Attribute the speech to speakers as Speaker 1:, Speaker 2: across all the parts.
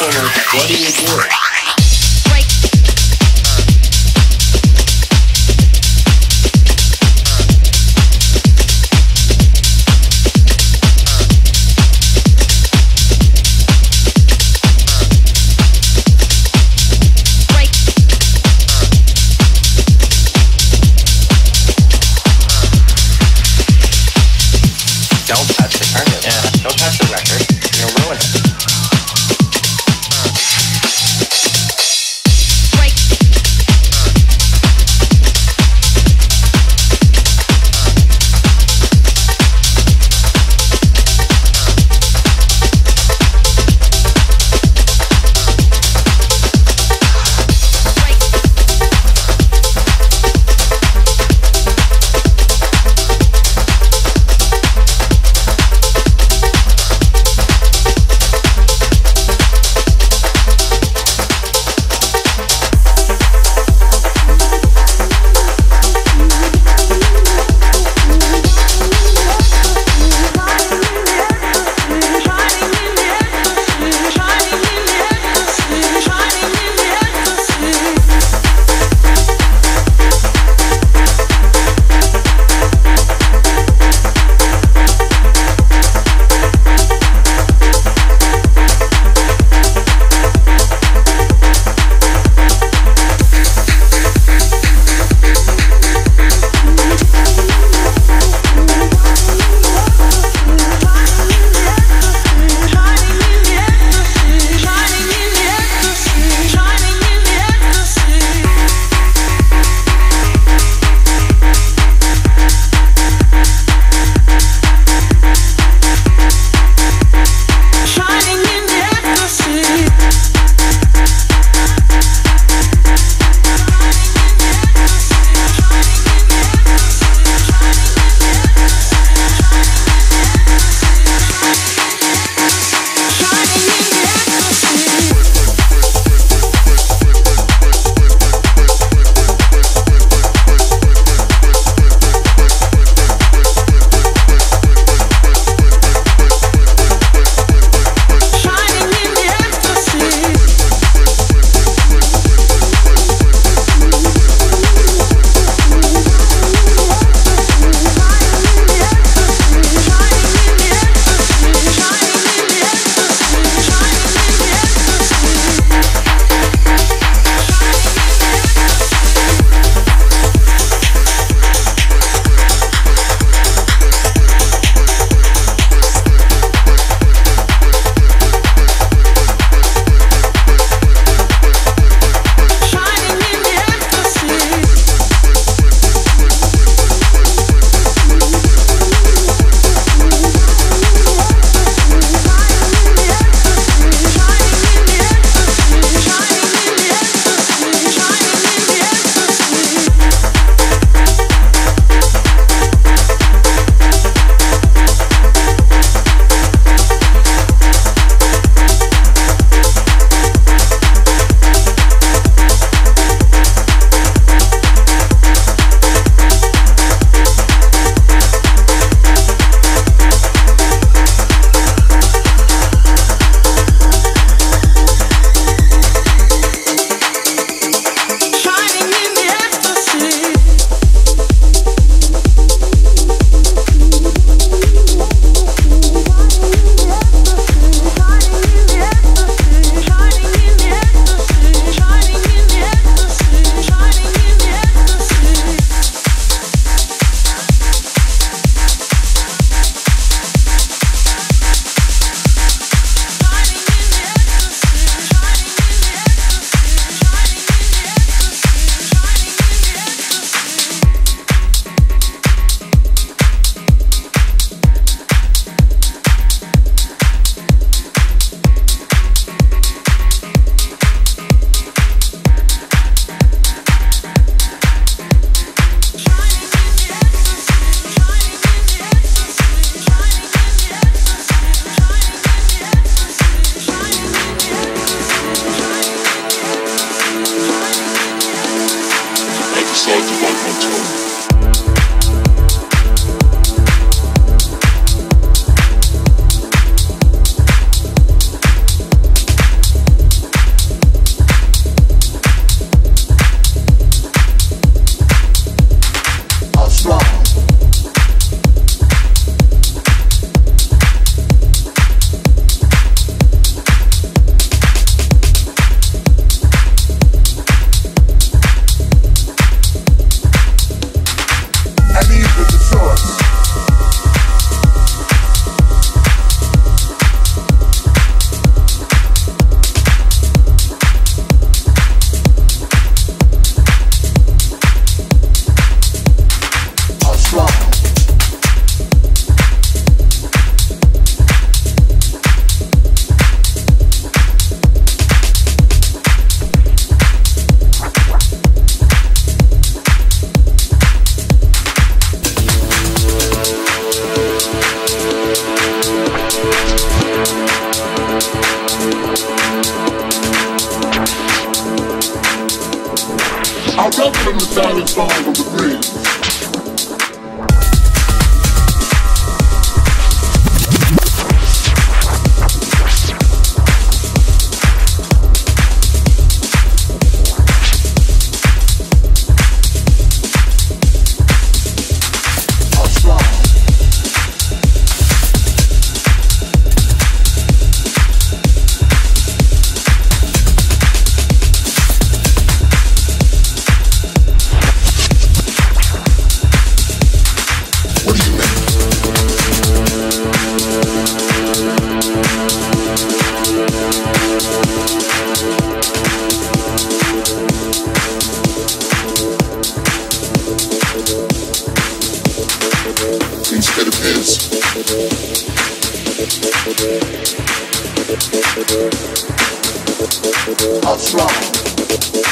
Speaker 1: what
Speaker 2: do you do?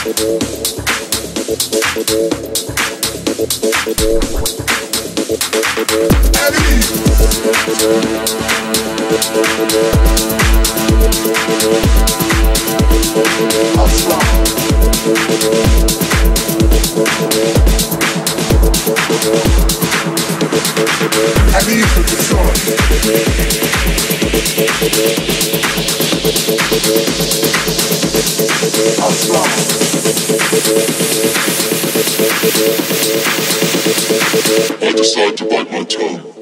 Speaker 3: Strong? I decide to bite my tongue.